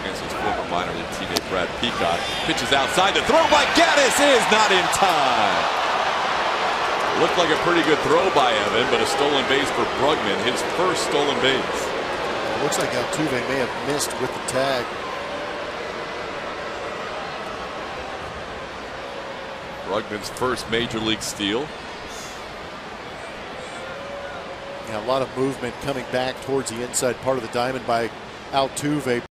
against his former minor league teammate Brad Peacock. Pitches outside. The throw by Gattis is not in time. Looked like a pretty good throw by Evan, but a stolen base for Brugman, his first stolen base. It looks like Altuve may have missed with the tag. Brugman's first major league steal. Yeah, a lot of movement coming back towards the inside part of the diamond by Altuve.